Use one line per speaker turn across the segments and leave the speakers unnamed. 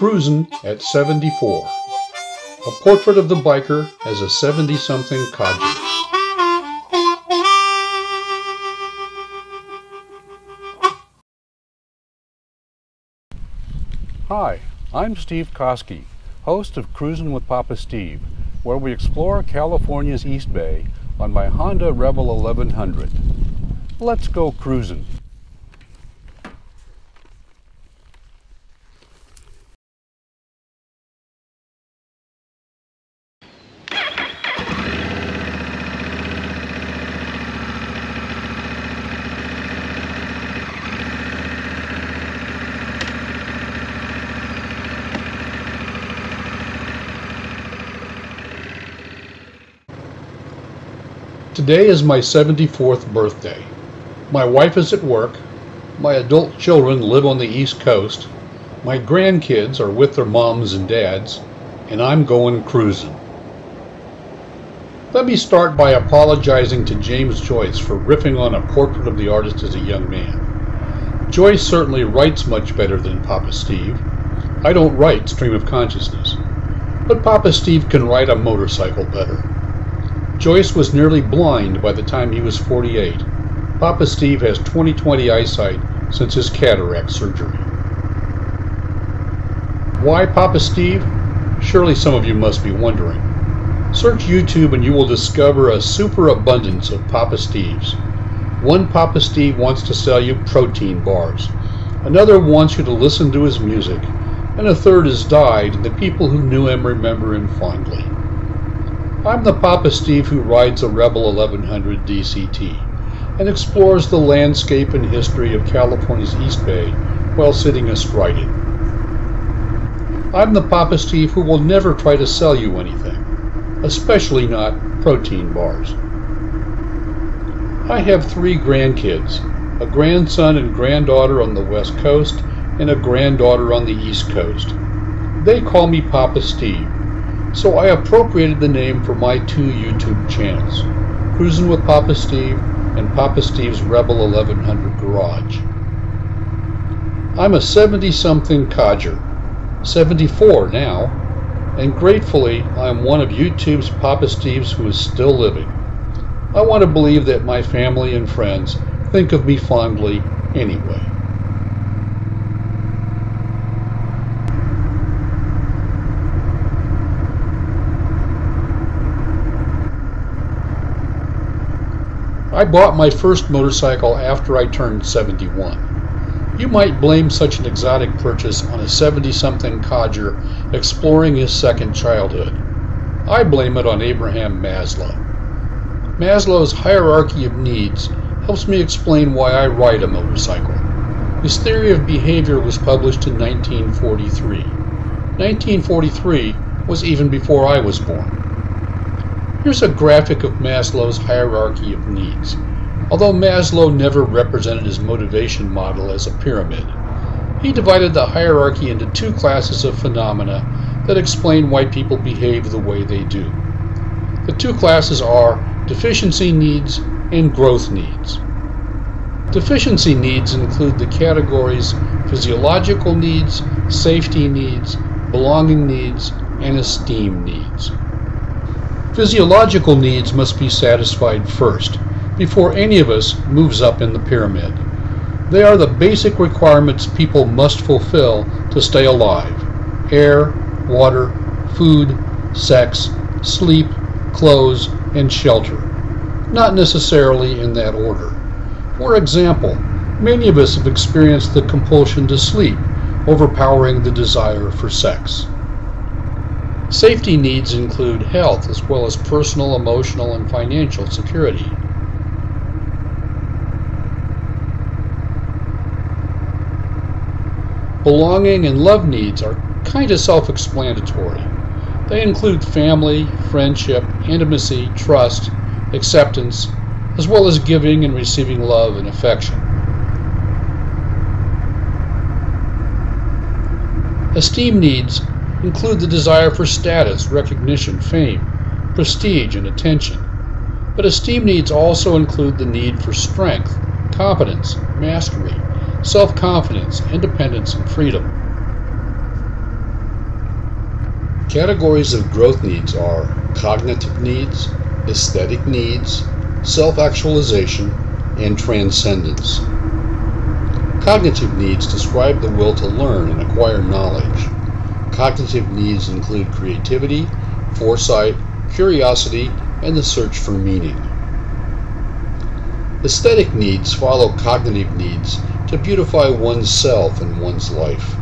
Cruisin' at 74. A portrait of the biker as a 70 something codger. Hi, I'm Steve Koski, host of Cruisin' with Papa Steve, where we explore California's East Bay on my Honda Rebel 1100. Let's go cruising. Today is my 74th birthday. My wife is at work, my adult children live on the East Coast, my grandkids are with their moms and dads, and I'm going cruising. Let me start by apologizing to James Joyce for riffing on a portrait of the artist as a young man. Joyce certainly writes much better than Papa Steve. I don't write stream of consciousness, but Papa Steve can ride a motorcycle better. Joyce was nearly blind by the time he was 48. Papa Steve has 20/20 eyesight since his cataract surgery. Why Papa Steve? Surely some of you must be wondering. Search YouTube and you will discover a superabundance of Papa Steves. One Papa Steve wants to sell you protein bars. Another wants you to listen to his music. And a third has died, and the people who knew him remember him fondly. I'm the Papa Steve who rides a Rebel 1100 DCT and explores the landscape and history of California's East Bay while sitting astride it. I'm the Papa Steve who will never try to sell you anything, especially not protein bars. I have three grandkids a grandson and granddaughter on the West Coast and a granddaughter on the East Coast. They call me Papa Steve so I appropriated the name for my two YouTube channels, Cruising with Papa Steve and Papa Steve's Rebel 1100 Garage. I'm a 70 something codger, 74 now, and gratefully I am one of YouTube's Papa Steve's who is still living. I want to believe that my family and friends think of me fondly anyway. I bought my first motorcycle after I turned 71. You might blame such an exotic purchase on a 70 something codger exploring his second childhood. I blame it on Abraham Maslow. Maslow's hierarchy of needs helps me explain why I ride a motorcycle. His theory of behavior was published in 1943. 1943 was even before I was born. Here's a graphic of Maslow's hierarchy of needs. Although Maslow never represented his motivation model as a pyramid, he divided the hierarchy into two classes of phenomena that explain why people behave the way they do. The two classes are deficiency needs and growth needs. Deficiency needs include the categories physiological needs, safety needs, belonging needs, and esteem needs. Physiological needs must be satisfied first, before any of us moves up in the pyramid. They are the basic requirements people must fulfill to stay alive air, water, food, sex, sleep, clothes, and shelter. Not necessarily in that order. For example, many of us have experienced the compulsion to sleep, overpowering the desire for sex. Safety needs include health as well as personal, emotional, and financial security. Belonging and love needs are kind of self explanatory. They include family, friendship, intimacy, trust, acceptance, as well as giving and receiving love and affection. Esteem needs include the desire for status, recognition, fame, prestige, and attention. But esteem needs also include the need for strength, competence, mastery, self confidence, independence, and freedom. Categories of growth needs are cognitive needs, aesthetic needs, self actualization, and transcendence. Cognitive needs describe the will to learn and acquire knowledge. Cognitive needs include creativity, foresight, curiosity, and the search for meaning. Aesthetic needs follow cognitive needs to beautify one's self and one's life.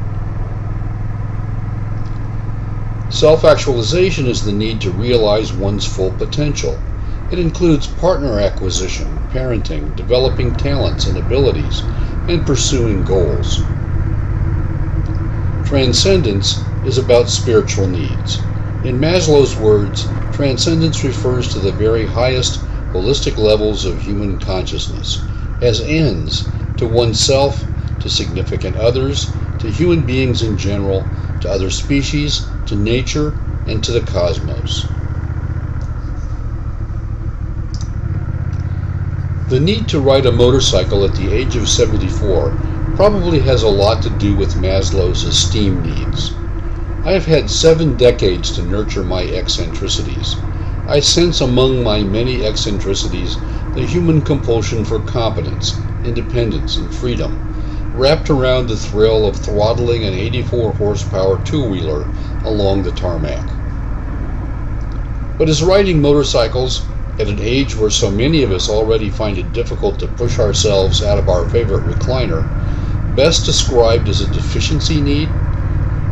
Self actualization is the need to realize one's full potential. It includes partner acquisition, parenting, developing talents and abilities, and pursuing goals. Transcendence is about spiritual needs. In Maslow's words, transcendence refers to the very highest holistic levels of human consciousness, as ends to oneself, to significant others, to human beings in general, to other species, to nature, and to the cosmos. The need to ride a motorcycle at the age of 74 probably has a lot to do with Maslow's esteem needs. I have had seven decades to nurture my eccentricities. I sense among my many eccentricities the human compulsion for competence, independence, and freedom, wrapped around the thrill of throttling an 84 horsepower two wheeler along the tarmac. But as riding motorcycles, at an age where so many of us already find it difficult to push ourselves out of our favorite recliner, best described as a deficiency need?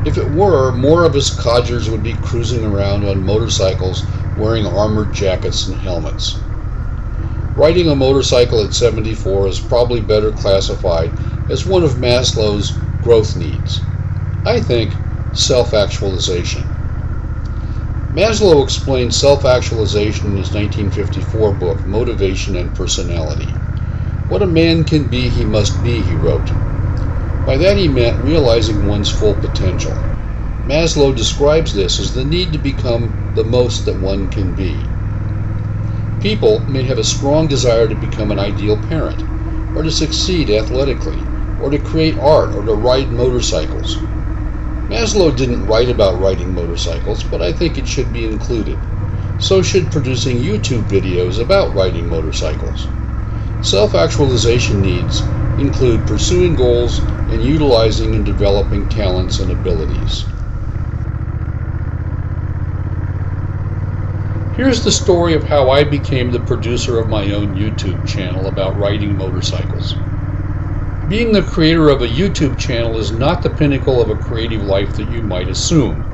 If it were, more of us codgers would be cruising around on motorcycles wearing armored jackets and helmets. Riding a motorcycle at 74 is probably better classified as one of Maslow's growth needs. I think self actualization. Maslow explained self actualization in his 1954 book, Motivation and Personality. What a man can be, he must be, he wrote. By that he meant realizing one's full potential. Maslow describes this as the need to become the most that one can be. People may have a strong desire to become an ideal parent, or to succeed athletically, or to create art, or to ride motorcycles. Maslow didn't write about riding motorcycles, but I think it should be included. So should producing YouTube videos about riding motorcycles. Self actualization needs include pursuing goals and utilizing and developing talents and abilities. Here's the story of how I became the producer of my own YouTube channel about riding motorcycles. Being the creator of a YouTube channel is not the pinnacle of a creative life that you might assume.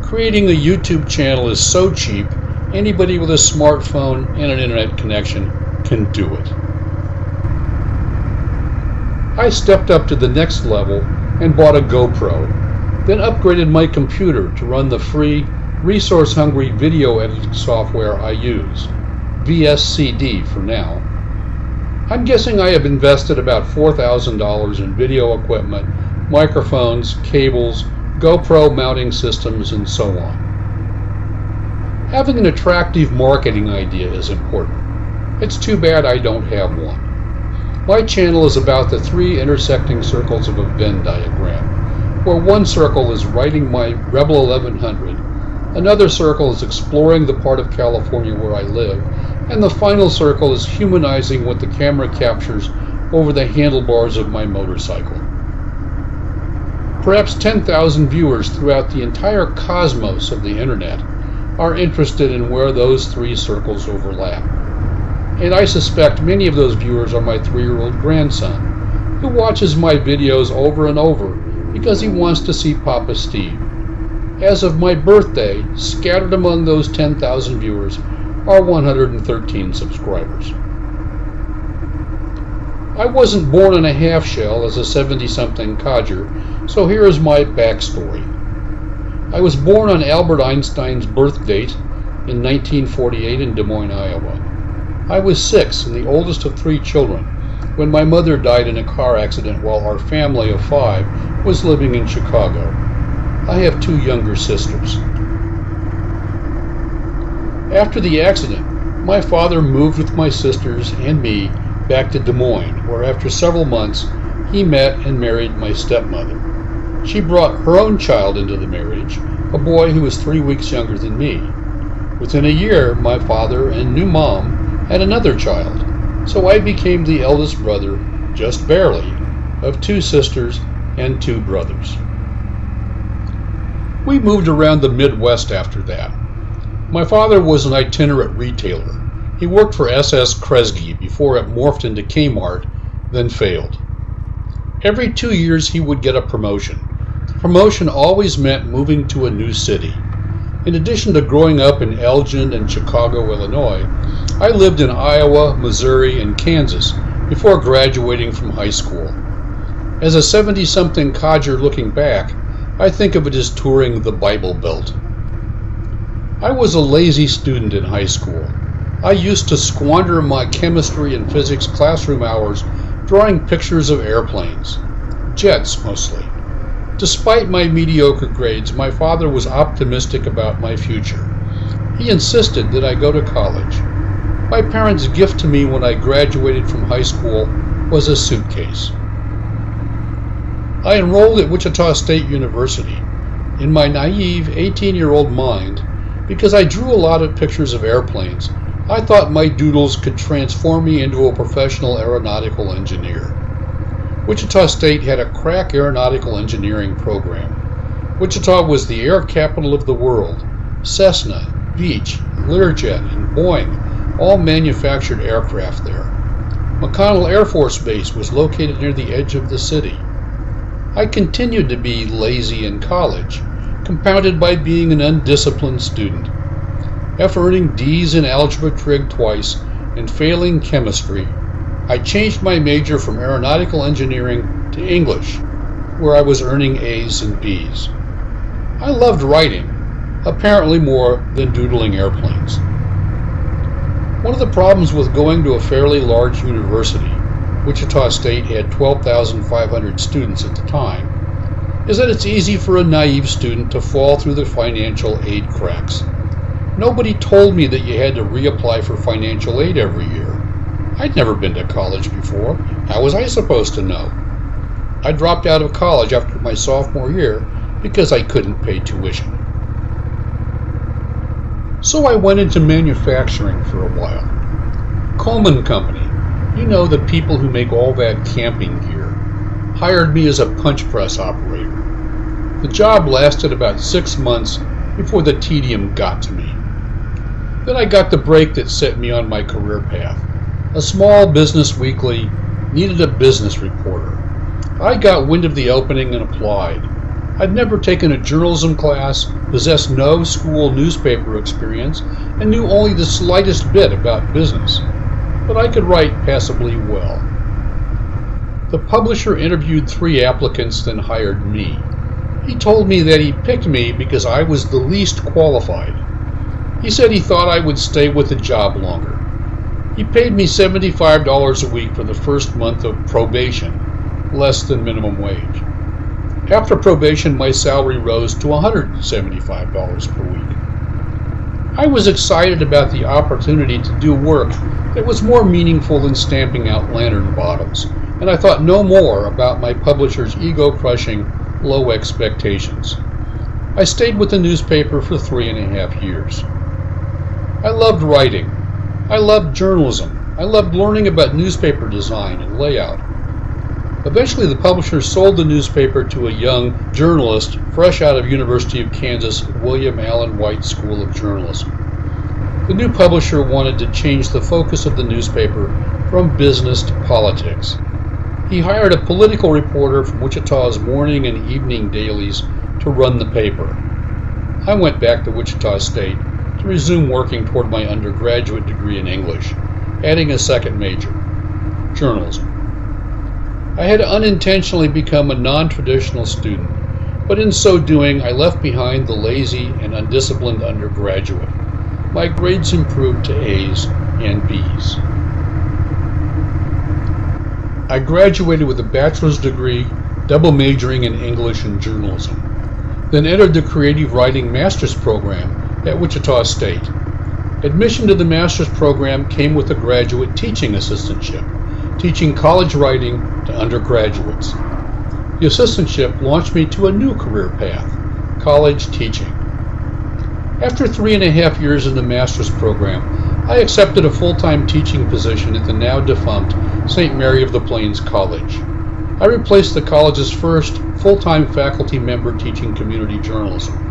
Creating a YouTube channel is so cheap, anybody with a smartphone and an internet connection can do it. I stepped up to the next level and bought a GoPro, then upgraded my computer to run the free, resource hungry video editing software I use, VSCD for now. I'm guessing I have invested about $4,000 in video equipment, microphones, cables, GoPro mounting systems, and so on. Having an attractive marketing idea is important. It's too bad I don't have one. My channel is about the three intersecting circles of a Venn diagram, where one circle is writing my Rebel 1100, another circle is exploring the part of California where I live, and the final circle is humanizing what the camera captures over the handlebars of my motorcycle. Perhaps 10,000 viewers throughout the entire cosmos of the internet are interested in where those three circles overlap. And I suspect many of those viewers are my three year old grandson, who watches my videos over and over because he wants to see Papa Steve. As of my birthday, scattered among those 10,000 viewers are 113 subscribers. I wasn't born in a half shell as a 70 something codger, so here is my backstory. I was born on Albert Einstein's birth date in 1948 in Des Moines, Iowa. I was six and the oldest of three children when my mother died in a car accident while our family of five was living in Chicago. I have two younger sisters. After the accident, my father moved with my sisters and me back to Des Moines, where after several months he met and married my stepmother. She brought her own child into the marriage, a boy who was three weeks younger than me. Within a year, my father and new mom had another child, so I became the eldest brother, just barely, of two sisters and two brothers. We moved around the Midwest after that. My father was an itinerant retailer. He worked for SS Kresge before it morphed into Kmart, then failed. Every two years he would get a promotion. The promotion always meant moving to a new city. In addition to growing up in Elgin and Chicago, Illinois, I lived in Iowa, Missouri, and Kansas before graduating from high school. As a 70 something codger looking back, I think of it as touring the Bible Belt. I was a lazy student in high school. I used to squander my chemistry and physics classroom hours drawing pictures of airplanes, jets mostly. Despite my mediocre grades, my father was optimistic about my future. He insisted that I go to college. My parents' gift to me when I graduated from high school was a suitcase. I enrolled at Wichita State University. In my naive 18 year old mind, because I drew a lot of pictures of airplanes, I thought my doodles could transform me into a professional aeronautical engineer. Wichita State had a crack aeronautical engineering program. Wichita was the air capital of the world. Cessna, Beech, Learjet, and Boeing all manufactured aircraft there. McConnell Air Force Base was located near the edge of the city. I continued to be lazy in college, compounded by being an undisciplined student. After earning D's in algebra trig twice and failing chemistry, I changed my major from aeronautical engineering to English, where I was earning A's and B's. I loved writing, apparently more than doodling airplanes. One of the problems with going to a fairly large university Wichita State had 12,500 students at the time, is that it's easy for a naive student to fall through the financial aid cracks. Nobody told me that you had to reapply for financial aid every year. I'd never been to college before. How was I supposed to know? I dropped out of college after my sophomore year because I couldn't pay tuition. So I went into manufacturing for a while. Coleman Company, you know, the people who make all that camping gear hired me as a punch press operator. The job lasted about six months before the tedium got to me. Then I got the break that set me on my career path. A small business weekly needed a business reporter. I got wind of the opening and applied. I'd never taken a journalism class, possessed no school newspaper experience, and knew only the slightest bit about business but I could write passably well. The publisher interviewed three applicants, then hired me. He told me that he picked me because I was the least qualified. He said he thought I would stay with the job longer. He paid me $75 a week for the first month of probation, less than minimum wage. After probation, my salary rose to $175 per week. I was excited about the opportunity to do work that was more meaningful than stamping out lantern bottoms, and I thought no more about my publisher's ego crushing, low expectations. I stayed with the newspaper for three and a half years. I loved writing. I loved journalism. I loved learning about newspaper design and layout. Eventually, the publisher sold the newspaper to a young journalist fresh out of University of Kansas William Allen White School of Journalism. The new publisher wanted to change the focus of the newspaper from business to politics. He hired a political reporter from Wichita's morning and evening dailies to run the paper. I went back to Wichita State resume working toward my undergraduate degree in English, adding a second major journalism. I had unintentionally become a non traditional student, but in so doing, I left behind the lazy and undisciplined undergraduate my grades improved to A's and B's. I graduated with a bachelor's degree, double majoring in English and journalism, then entered the creative writing master's program at Wichita State. Admission to the master's program came with a graduate teaching assistantship, teaching college writing to undergraduates. The assistantship launched me to a new career path college teaching. After three and a half years in the master's program, I accepted a full-time teaching position at the now defunct St. Mary of the Plains College. I replaced the college's first full-time faculty member teaching community journalism.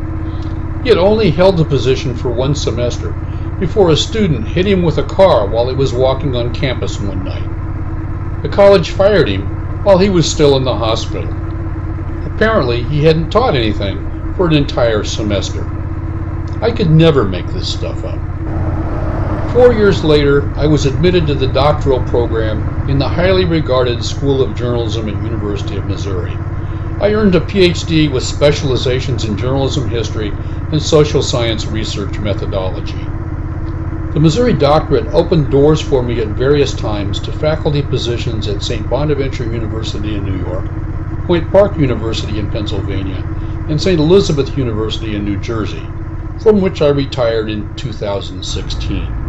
He had only held the position for one semester before a student hit him with a car while he was walking on campus one night. The college fired him while he was still in the hospital. Apparently, he hadn't taught anything for an entire semester. I could never make this stuff up. Four years later, I was admitted to the doctoral program in the highly regarded School of Journalism at University of Missouri. I earned a PhD with specializations in journalism history and social science research methodology. The Missouri doctorate opened doors for me at various times to faculty positions at St. Bonaventure University in New York, Point Park University in Pennsylvania, and St. Elizabeth University in New Jersey, from which I retired in 2016.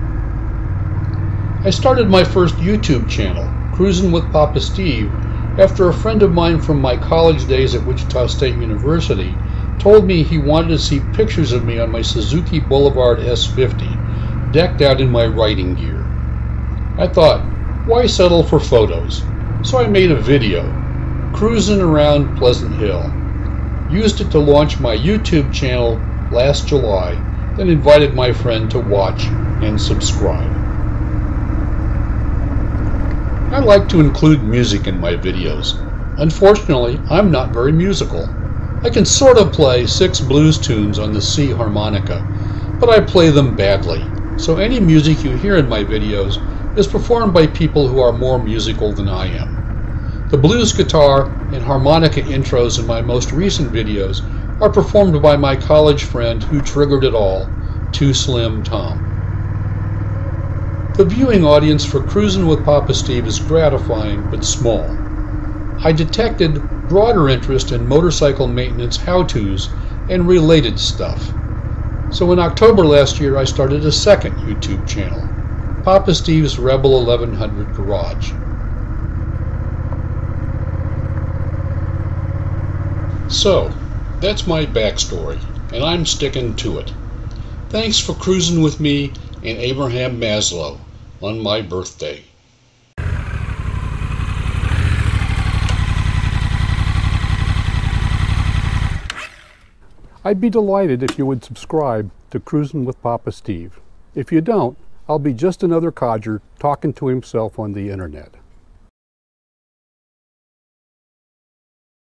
I started my first YouTube channel, Cruisin' with Papa Steve, after a friend of mine from my college days at Wichita State University told me he wanted to see pictures of me on my Suzuki Boulevard S50, decked out in my writing gear. I thought, why settle for photos? So I made a video, cruising around Pleasant Hill. Used it to launch my YouTube channel last July, then invited my friend to watch and subscribe. I like to include music in my videos. Unfortunately, I'm not very musical. I can sort of play six blues tunes on the C harmonica, but I play them badly. So any music you hear in my videos is performed by people who are more musical than I am. The blues guitar and harmonica intros in my most recent videos are performed by my college friend who triggered it all, Too Slim Tom. The viewing audience for Cruisin' with Papa Steve is gratifying but small. I detected broader interest in motorcycle maintenance how-tos and related stuff. So in October last year I started a second YouTube channel, Papa Steve's Rebel 1100 Garage. So, that's my backstory, and I'm sticking to it. Thanks for cruising with me and Abraham Maslow on my birthday.
I'd be delighted if you would subscribe to Cruisin' with Papa Steve. If you don't, I'll be just another codger talking to himself on the internet.